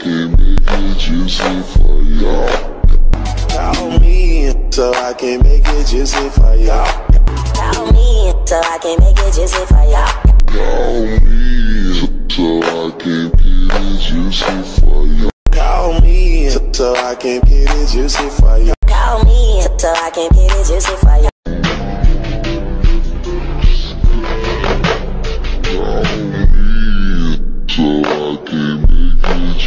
can make it juicy for y'all. Call me so I can make it juicy for y'all. Call me so I can make it juicy for y'all. Call me so I can get it juicy for y'all. Call me so I can get it juicy for y'all. Call me so I can get it juicy for y'all.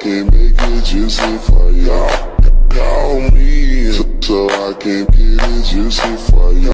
can make it juicy for y'all. Call me so I can get it juicy for y'all.